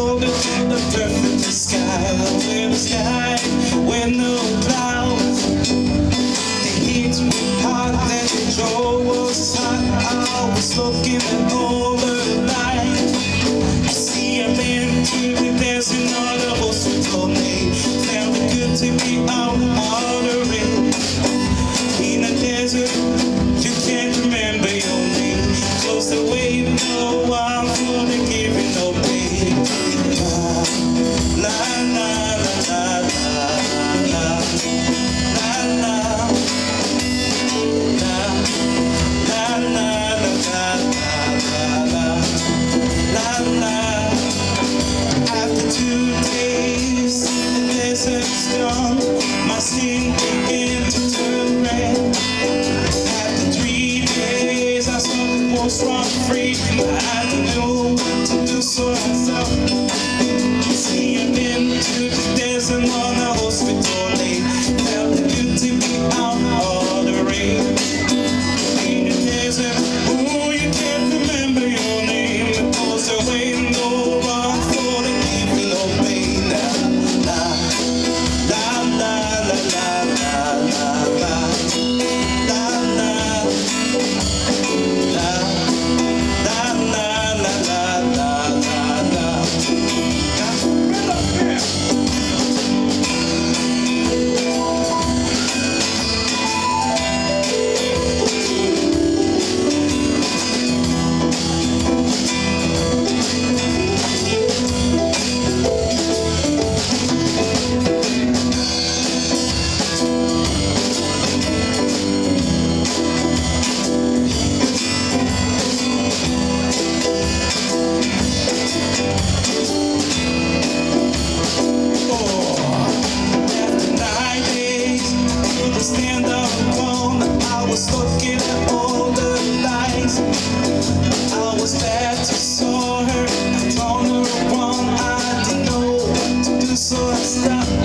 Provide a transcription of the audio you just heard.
in the perfect sky The sky no clouds. The heat was hot and the was hot I was looking at all the I see a man good to be out In a desert. You can't remember your name. Close the why. for herself. You see, I've been to the dancing on the hospital. stop